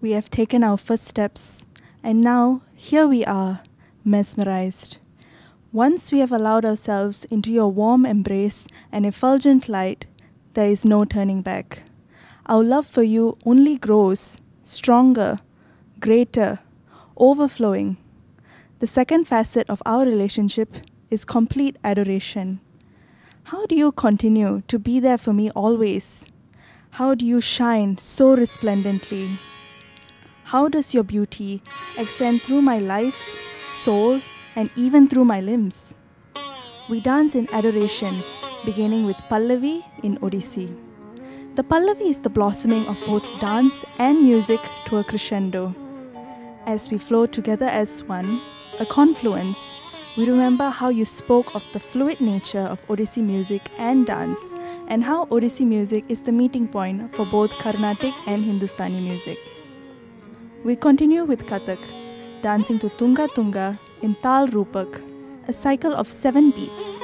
We have taken our first steps, and now here we are, mesmerized. Once we have allowed ourselves into your warm embrace and effulgent light, there is no turning back. Our love for you only grows, stronger, greater, overflowing. The second facet of our relationship is complete adoration. How do you continue to be there for me always? How do you shine so resplendently? How does your beauty extend through my life, soul, and even through my limbs? We dance in adoration, beginning with Pallavi in Odissi. The Pallavi is the blossoming of both dance and music to a crescendo. As we flow together as one, a confluence, we remember how you spoke of the fluid nature of Odissi music and dance, and how Odissi music is the meeting point for both Carnatic and Hindustani music. We continue with Kathak, dancing to Tunga Tunga in Tal Rupak, a cycle of seven beats,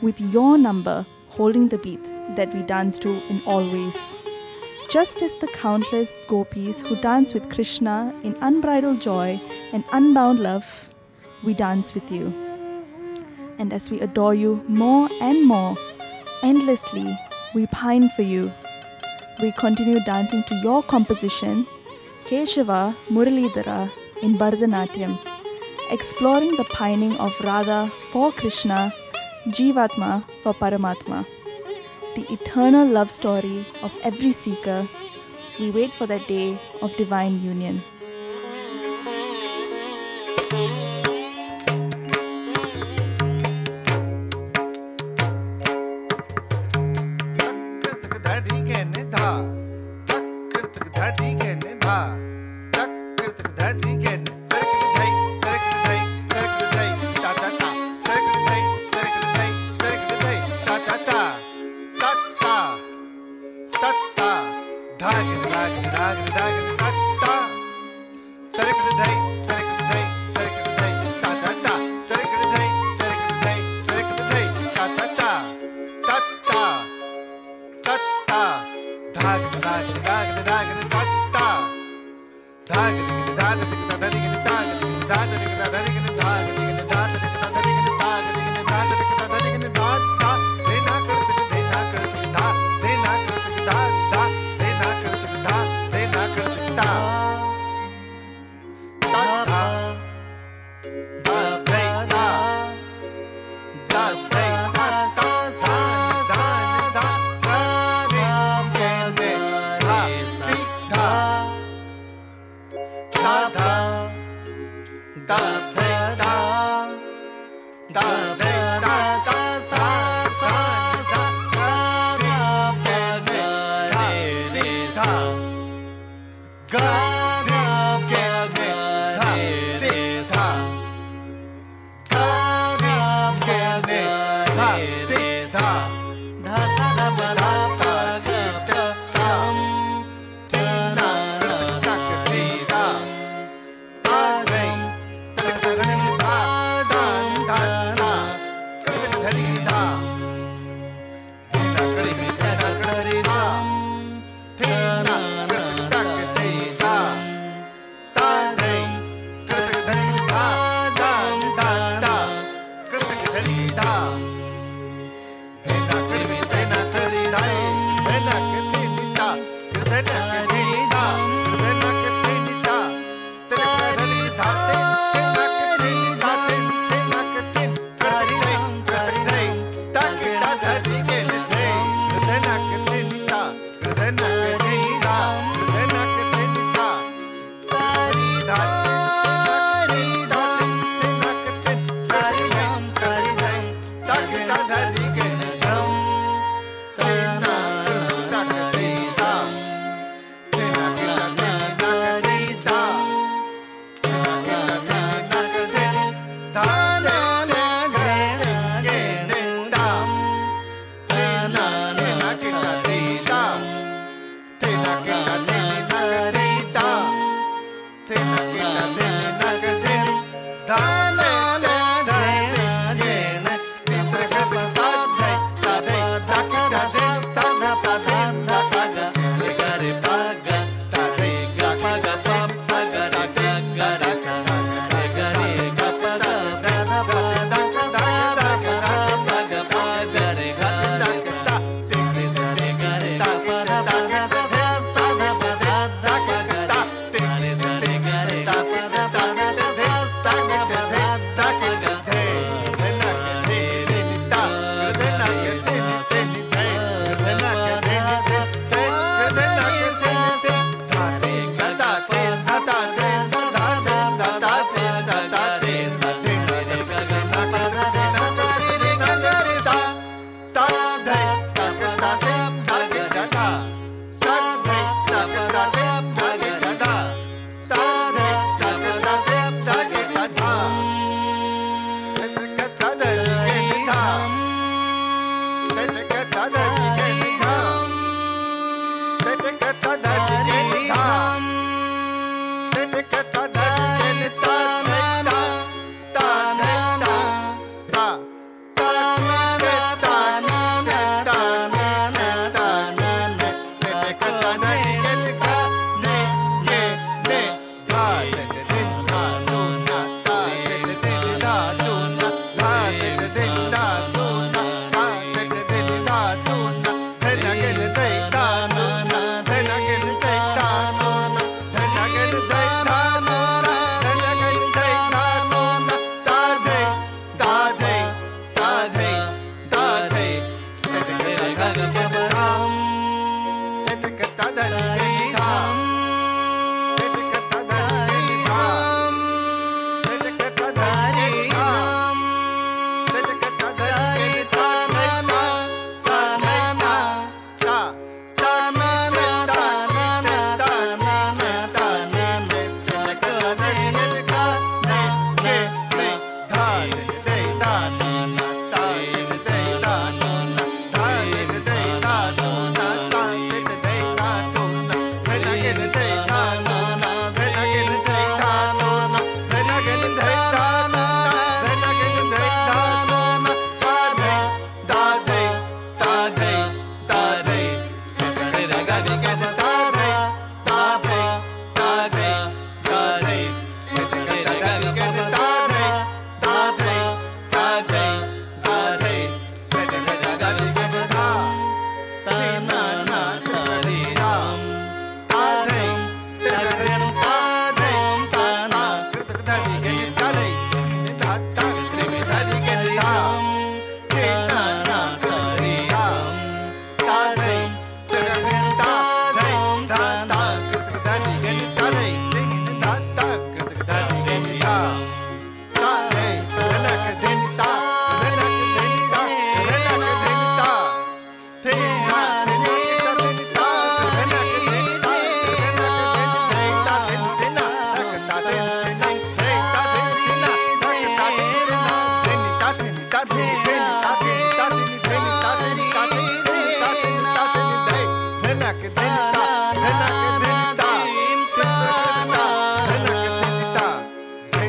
with your number holding the beat that we dance to in all ways. Just as the countless gopis who dance with Krishna in unbridled joy and unbound love, we dance with you. And as we adore you more and more, endlessly, we pine for you. We continue dancing to your composition, Keshava Muralidhara in Bharatanatyam, exploring the pining of Radha for Krishna, Jivatma for Paramatma. The eternal love story of every seeker, we wait for that day of divine union.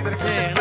Ten.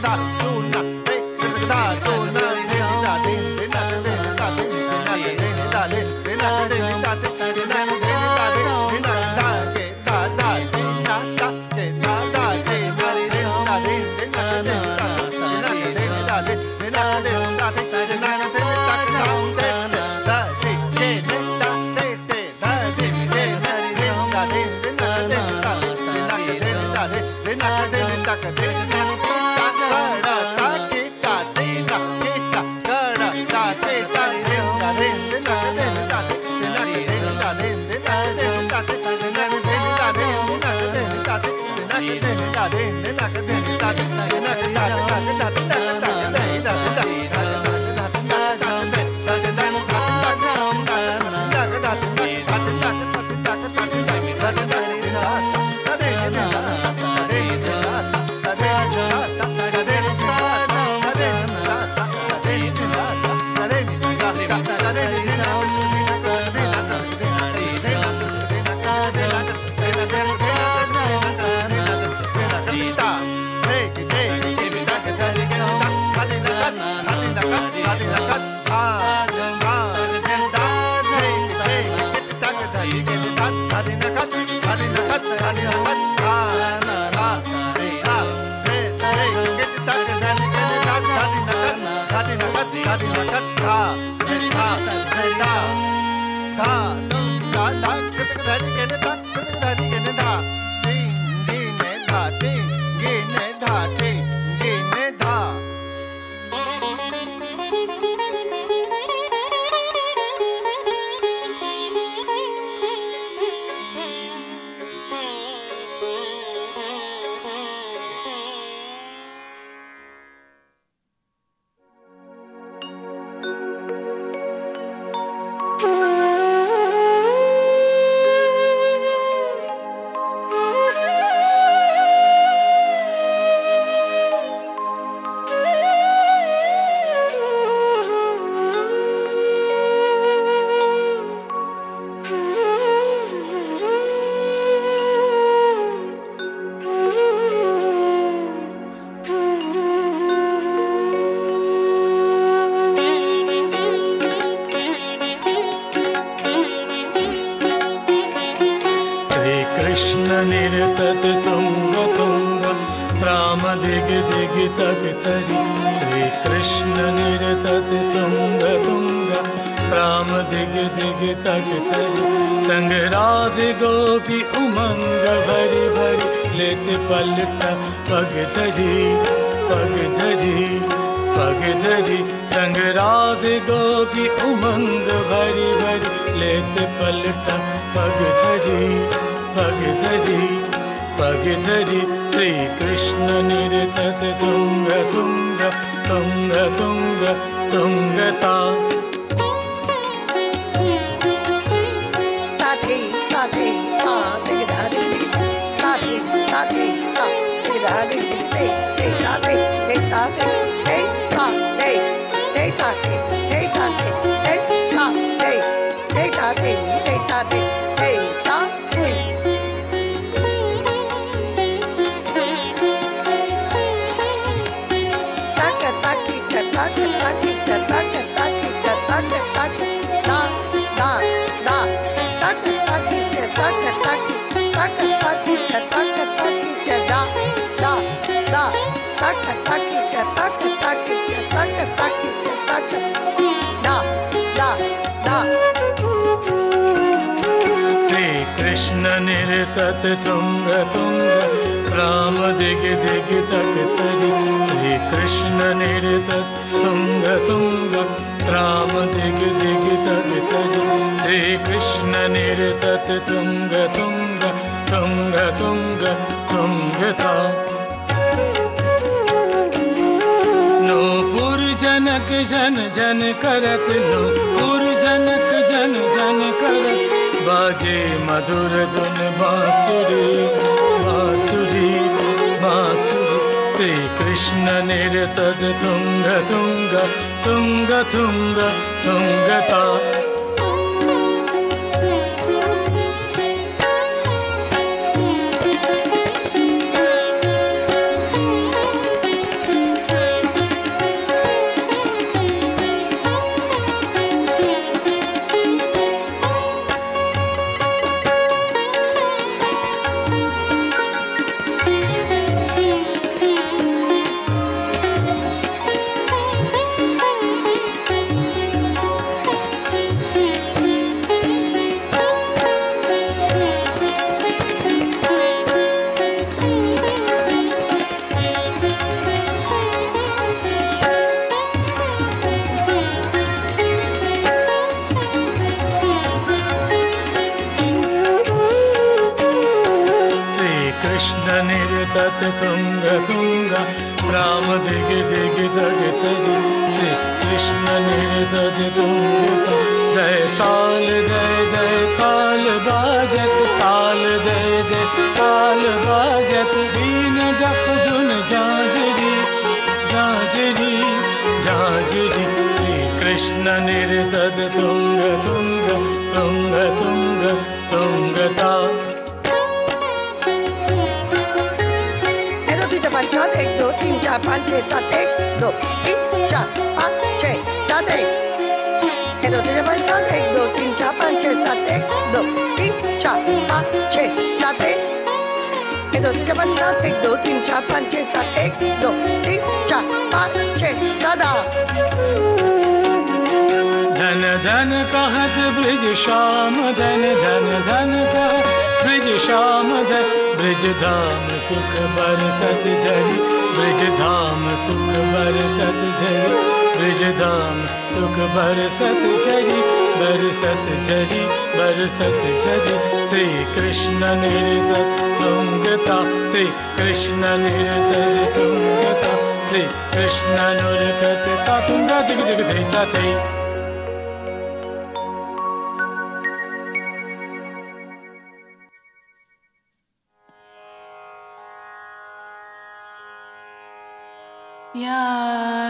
Солидарность! पलट पग धरी पग धरी पग धरी संग राधे गोपी उमंग भरी भरी लेत पलट पग धरी पग धरी पग धरी श्री कृष्ण निरतत तुंग तुंग तुंग तुंग तुंगता Daddy, hey, hey, Daddy, hey, Daddy, hey, Daddy, hey, Daddy, hey, Daddy, hey, Daddy, hey, Daddy, hey, Daddy, hey, Daddy. Taka, taki, taka, taki, taka, taki, taka, taki, da, da, da. Taka, taki, taka, taki, taka, taki, taka, taki. Shri Krishna निरतत तुंग तुंग राम दिग दिग तक श्री कृष्ण निरतत तुंग तुंग राम दिग दिग तक श्री कृष्ण निरतत तुंग तुंग तुंग तुंग तुंगता जन जन करत नूपुर जनक जन जन करत। बाजे मधुर धुन बांसुरी बांसुरी बांसुरी। श्री कृष्ण निरतद तुंग तुंग तुंग तुंग तुंगता tunga tunga tunga tunga tunga ta. Thế tôi tập bản chót 1 2 3 4 5 6 7 8 9 10 11 12 13 14 1 2 3 4 5 1 2 3 4 5 6 7 1 2 3 4 5 6 7 1 2 3 4 5 1 2 3 4 5 6 7 1 2 3 4 5 6 7 धन कहत ब्रिज श्याम धन धन धन ब्रिज श्याम धन। ब्रिज धाम सुख बरसत झरी ब्रिज धाम सुख बरसत झरी। ब्रिज धाम सुख बरसत झरी बरसत झरी श्री कृष्ण निर्दत तुंगता श्री कृष्ण तुंगता। श्री कृष्ण Yeah.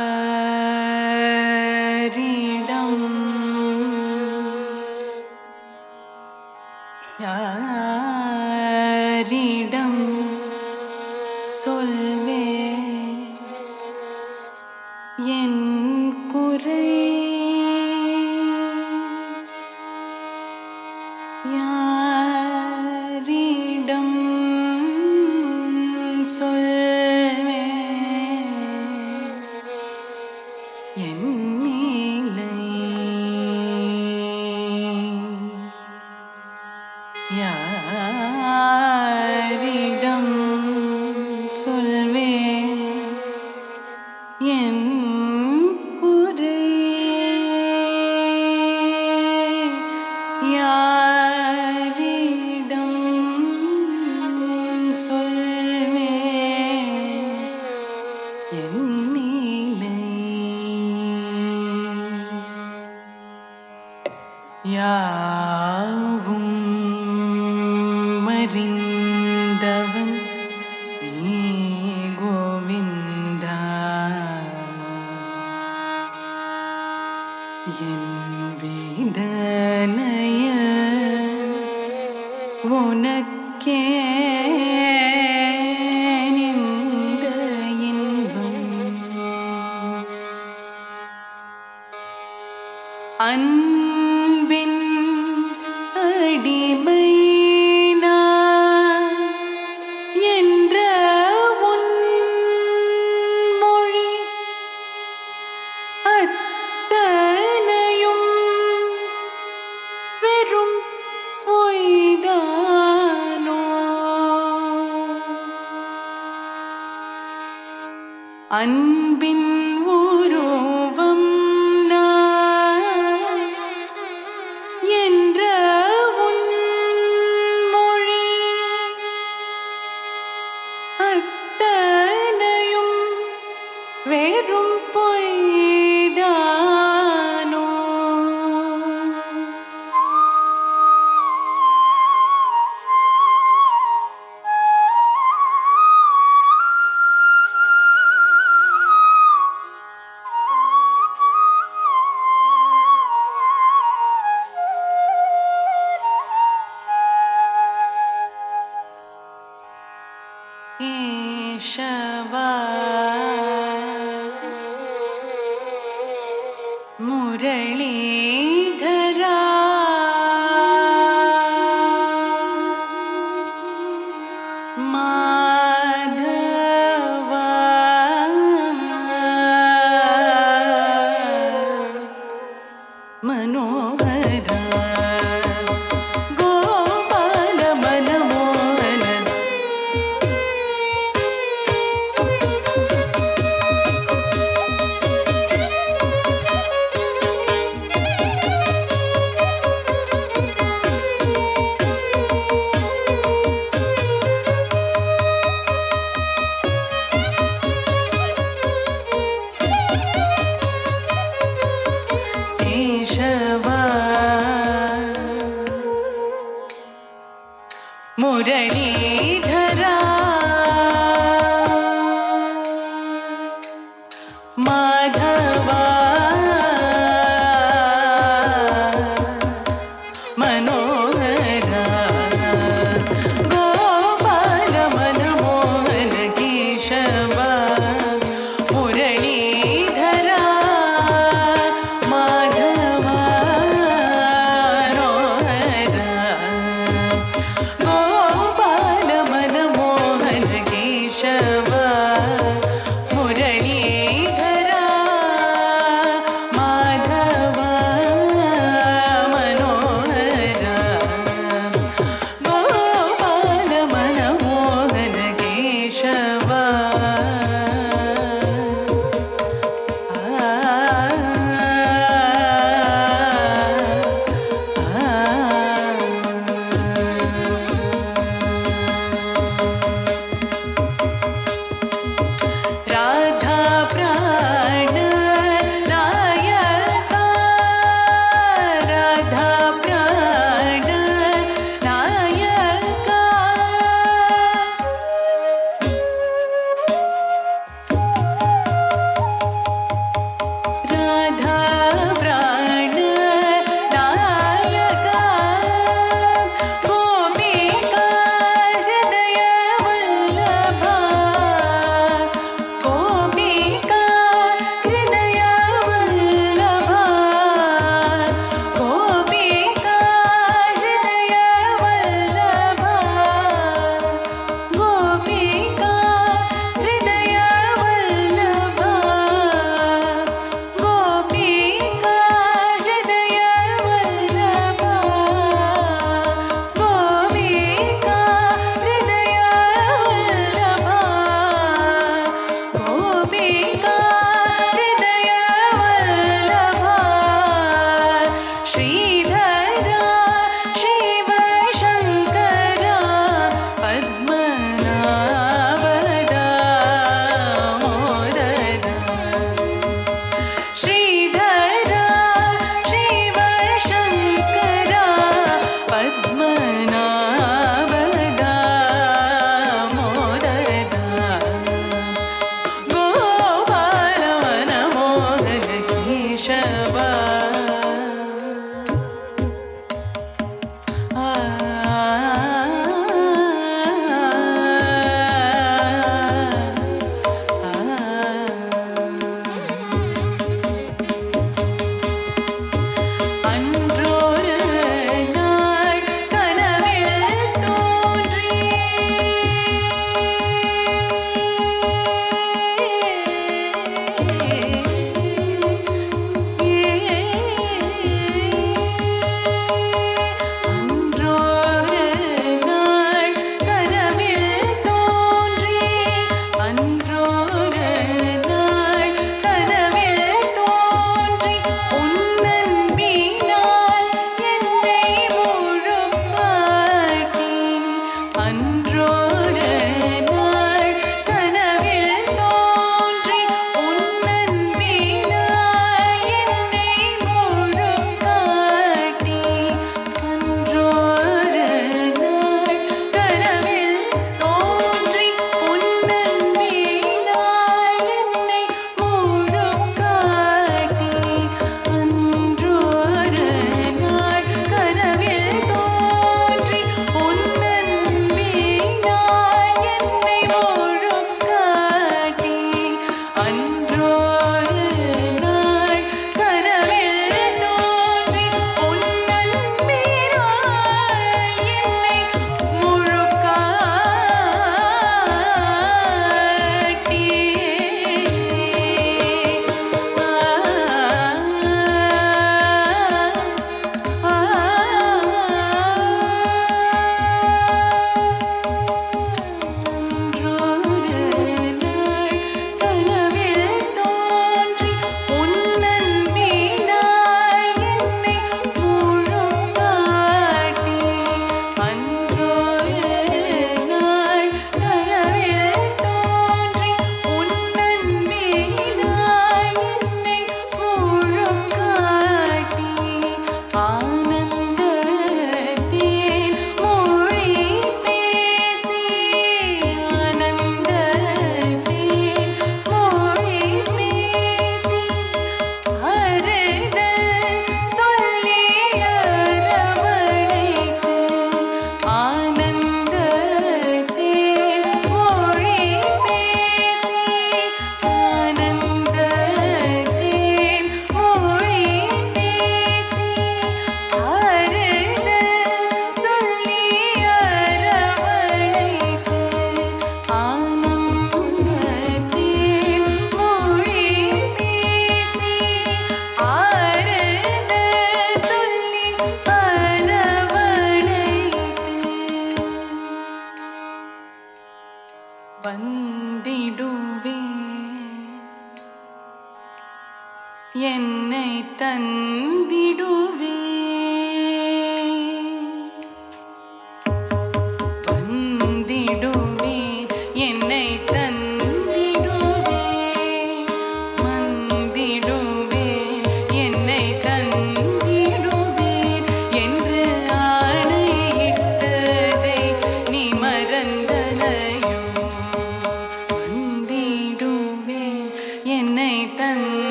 Ah. அன்பின்